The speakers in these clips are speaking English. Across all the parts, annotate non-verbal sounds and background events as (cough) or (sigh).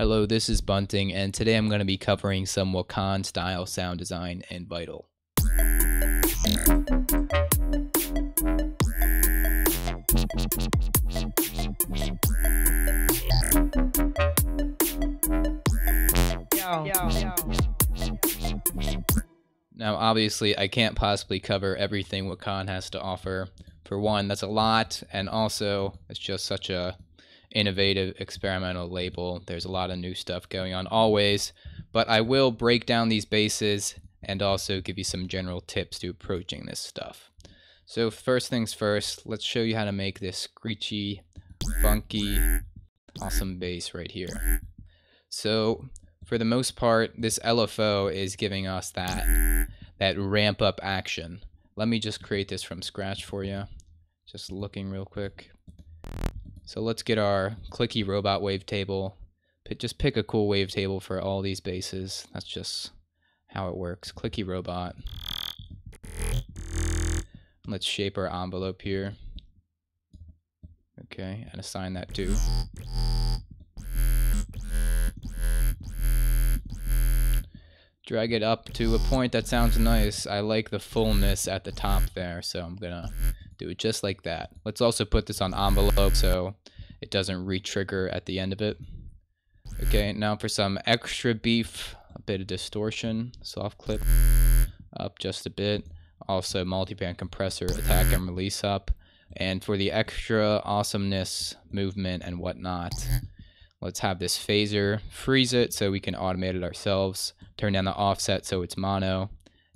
Hello, this is Bunting, and today I'm going to be covering some Wakaan style sound design in Vital. Now, obviously, I can't possibly cover everything Wakaan has to offer. For one, that's a lot, and also, it's just such a innovative experimental label. There's a lot of new stuff going on always, but I will break down these basses and also give you some general tips to approaching this stuff. So first things first, let's show you how to make this screechy, funky, awesome bass right here. So for the most part, this LFO is giving us that, that ramp up action. Let me just create this from scratch for you. Just looking real quick. So let's get our clicky robot wavetable. Just pick a cool wavetable for all these basses. That's just how it works. Clicky robot. Let's shape our envelope here. Okay, and assign that to. Drag it up to a point that sounds nice. I like the fullness at the top there, so I'm gonna do it just like that. Let's also put this on envelope so it doesn't re-trigger at the end of it. Okay, now for some extra beef, a bit of distortion, soft clip up just a bit. Also multiband compressor, attack and release up. And for the extra awesomeness, movement, and whatnot, let's have this phaser, freeze it so we can automate it ourselves, turn down the offset so it's mono,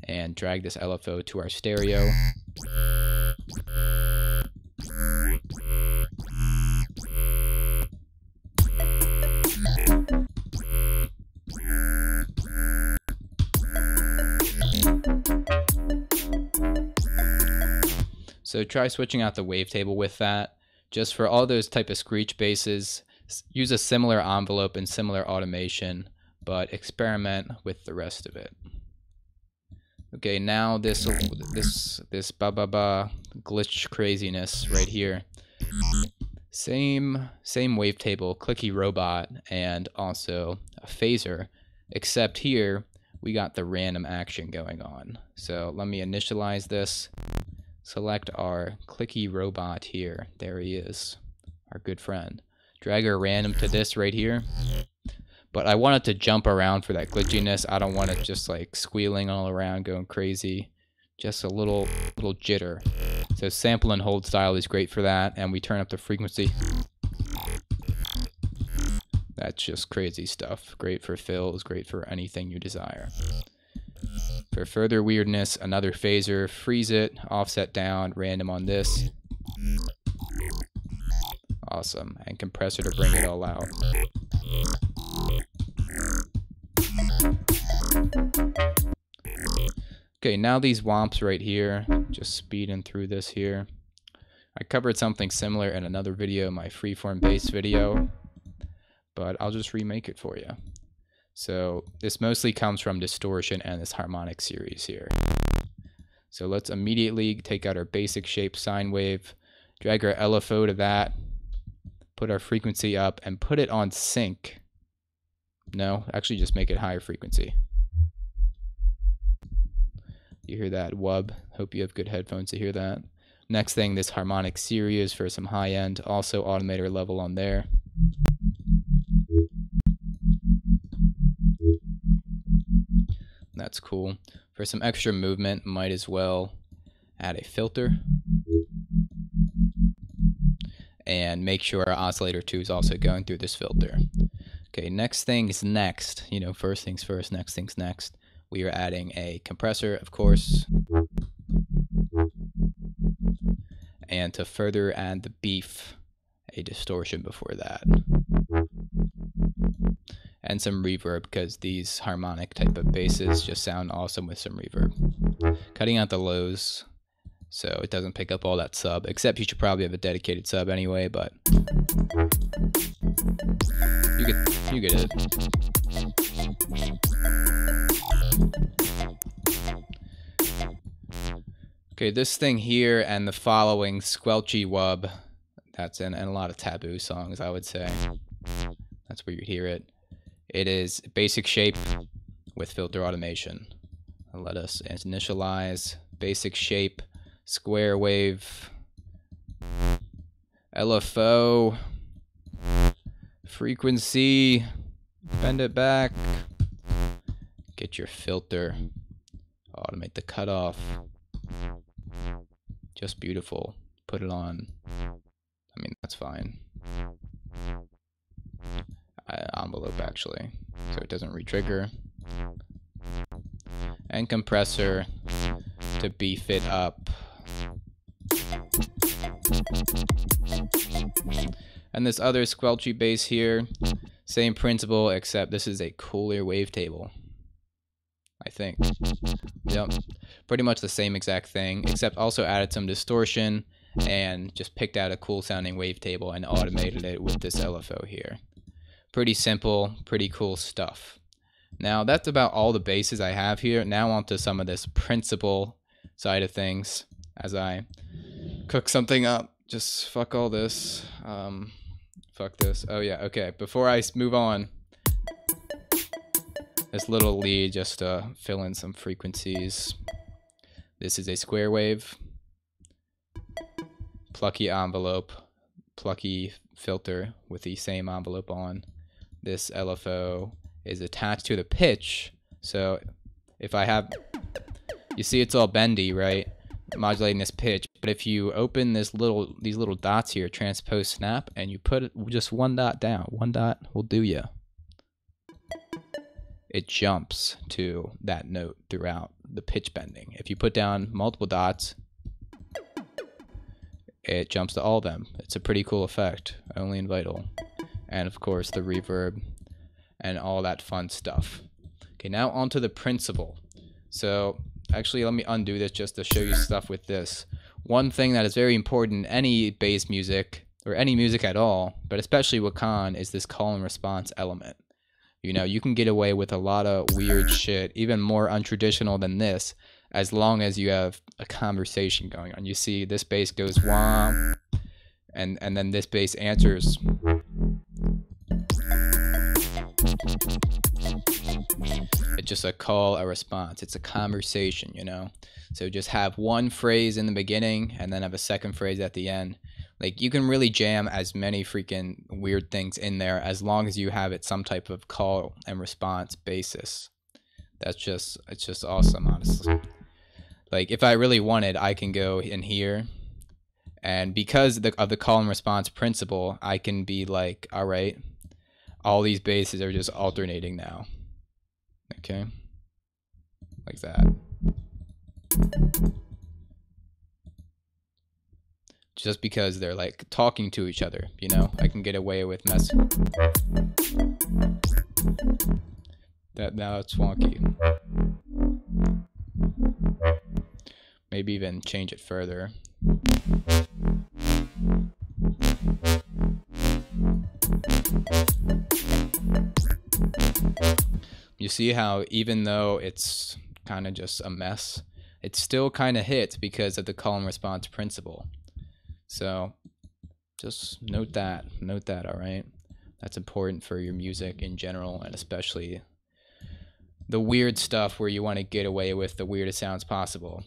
and drag this LFO to our stereo. So try switching out the wavetable with that. Just for all those type of screech basses, use a similar envelope and similar automation, but experiment with the rest of it. Okay, now this this this ba ba ba glitch craziness right here. Same same wavetable, clicky robot, and also a phaser, except here we got the random action going on. So let me initialize this. Select our clicky robot here. There he is, our good friend. Drag our random to this right here but I want it to jump around for that glitchiness. I don't want it just like squealing all around, going crazy. Just a little little jitter. So sample and hold style is great for that, and we turn up the frequency. That's just crazy stuff. Great for fills, great for anything you desire. For further weirdness, another phaser, freeze it, offset down, random on this. Awesome, and compressor to bring it all out. Okay, now these womps right here, just speeding through this here. I covered something similar in another video, my freeform bass video, but I'll just remake it for you. So this mostly comes from distortion and this harmonic series here. So let's immediately take out our basic shape sine wave, drag our LFO to that, put our frequency up, and put it on sync no, actually just make it higher frequency. You hear that wub? Hope you have good headphones to hear that. Next thing, this harmonic series for some high end, also automator level on there. That's cool. For some extra movement, might as well add a filter. And make sure our oscillator 2 is also going through this filter. Okay, next thing is next. You know, first things first, next things next. We are adding a compressor, of course. And to further add the beef, a distortion before that. And some reverb because these harmonic type of basses just sound awesome with some reverb. Cutting out the lows so it doesn't pick up all that sub, except you should probably have a dedicated sub anyway, but you get you get it. Okay, this thing here and the following squelchy wub, that's in, in a lot of TVBOO songs, I would say. That's where you hear it. It is basic shape with filter automation. Let us initialize basic shape, square wave, LFO, frequency, bend it back, get your filter, automate the cutoff. Just beautiful. Put it on. I mean, that's fine. Envelope actually, so it doesn't retrigger. And compressor to beef it up. And this other squelchy bass here, same principle, except this is a cooler wavetable. I think. Yep. Pretty much the same exact thing, except also added some distortion and just picked out a cool sounding wavetable and automated it with this LFO here. Pretty simple, pretty cool stuff. Now that's about all the basses I have here. Now onto some of this principle side of things as I cook something up. Just fuck all this. Um, fuck this. Oh yeah, okay. Before I move on, this little lead just to fill in some frequencies. This is a square wave, plucky envelope, plucky filter with the same envelope on. This LFO is attached to the pitch. So if I have, you see it's all bendy, right? Modulating this pitch. But if you open this little, these little dots here, transpose snap, and you put just one dot down, one dot will do you it jumps to that note throughout the pitch bending. If you put down multiple dots, it jumps to all of them. It's a pretty cool effect, only in Vital. And of course the reverb and all that fun stuff. Okay, now onto the principle. So actually let me undo this just to show you stuff with this. One thing that is very important in any bass music, or any music at all, but especially Con, is this call and response element. You know, you can get away with a lot of weird shit, even more untraditional than this, as long as you have a conversation going on. You see, this bass goes wah, and and then this bass answers. It's just a call, a response. It's a conversation, you know. So just have one phrase in the beginning, and then have a second phrase at the end like you can really jam as many freaking weird things in there as long as you have it some type of call and response basis. That's just it's just awesome, honestly. Like if I really wanted, I can go in here and because of the, of the call and response principle, I can be like, all right, all these basses are just alternating now. Okay? Like that just because they're like talking to each other, you know? I can get away with mess. That now it's wonky. Maybe even change it further. You see how even though it's kind of just a mess, it still kind of hits because of the call and response principle. So just note that. Note that, all right? That's important for your music in general and especially the weird stuff where you want to get away with the weirdest sounds possible.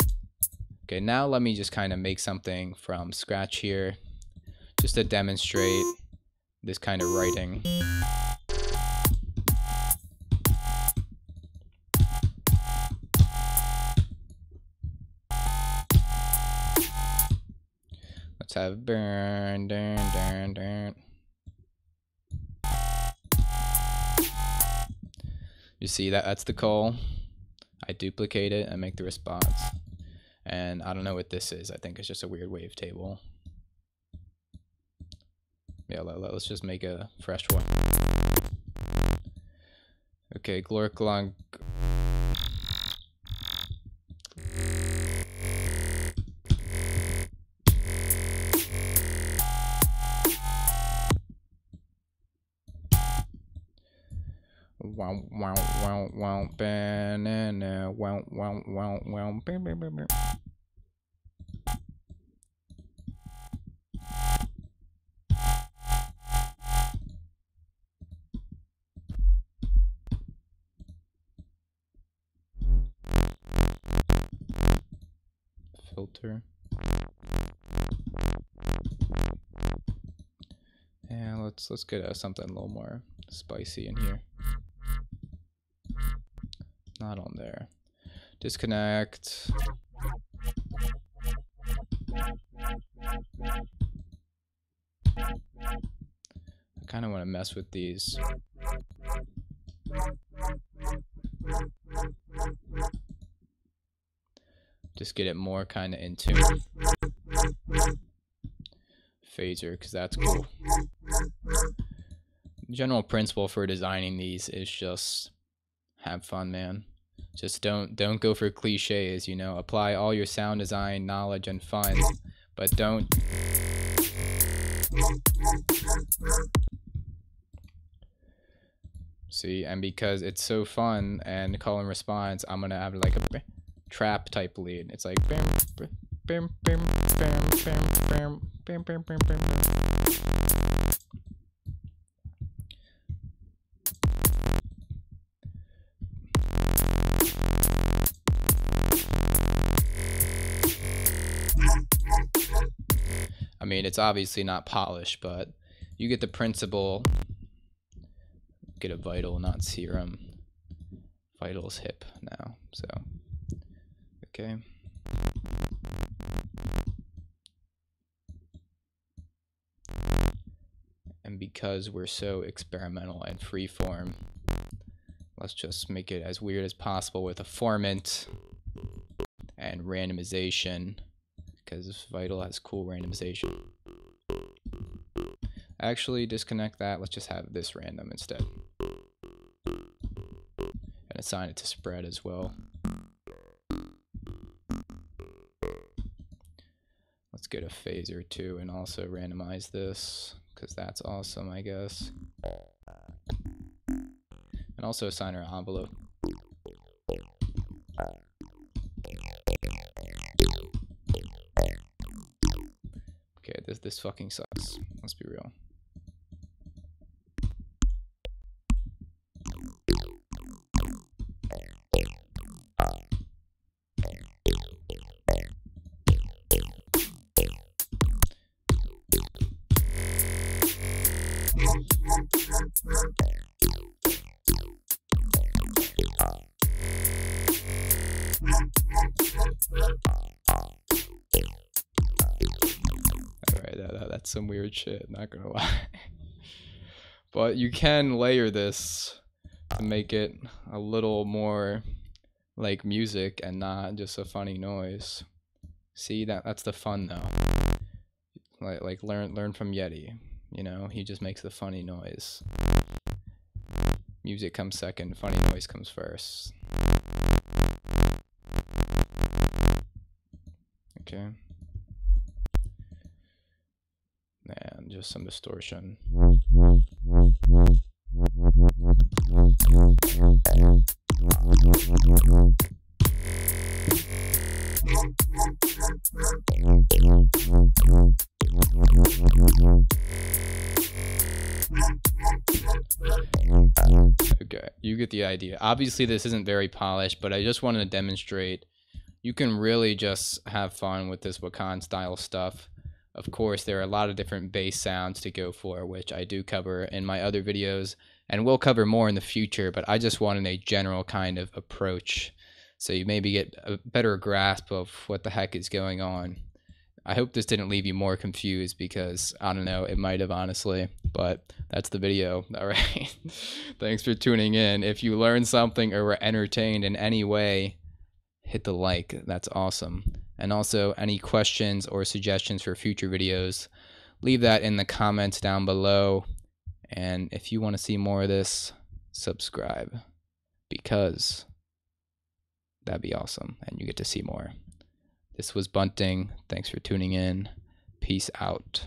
Okay, now let me just kind of make something from scratch here just to demonstrate this kind of writing. Have burn, burn, burn, burn. You see that that's the call. I duplicate it and make the response. And I don't know what this is. I think it's just a weird wavetable. Yeah, let, us just make a fresh one. Okay, Glorklong filter. And let's let's get uh, something a little more spicy in here. Not on there. Disconnect. I kind of want to mess with these. Just get it more kind of in tune. Phaser, because that's cool. General principle for designing these is just have fun, man. Just don't don't go for cliches, you know. Apply all your sound design knowledge and fun, but don't See, and because it's so fun and call and response, I'm gonna have like a trap type lead. It's like bam, bam, bam, bam, bam, bam, bam, bam, bam, bam. I mean, it's obviously not polished, but you get the principle. Get a vital, not serum. Vital's hip now, so okay. And because we're so experimental and freeform, let's just make it as weird as possible with a formant and randomization because Vital has cool randomization. Actually, disconnect that. Let's just have this random instead. And assign it to spread as well. Let's get a phaser too and also randomize this because that's awesome, I guess. And also assign our envelope. This this fucking sucks. Let's be real. That, that, that's some weird shit, not gonna (laughs) lie. but you can layer this to make it a little more like music and not just a funny noise. See that that's the fun though. Like like learn learn from Yheti. You know, he just makes the funny noise. Music comes second, funny noise comes first. Okay. And just some distortion. Okay, you get the idea. Obviously, this isn't very polished, but I just wanted to demonstrate you can really just have fun with this Wakaan style stuff. Of course, there are a lot of different bass sounds to go for, which I do cover in my other videos, and we'll cover more in the future, but I just wanted a general kind of approach so you maybe get a better grasp of what the heck is going on. I hope this didn't leave you more confused because I don't know, it might have honestly, but that's the video. (laughs) All right. Thanks for tuning in. If you learned something or were entertained in any way, hit the like. That's awesome. And also, any questions or suggestions for future videos, leave that in the comments down below. And if you want to see more of this, subscribe because that'd be awesome and you get to see more. This was Bunting. Thanks for tuning in. Peace out.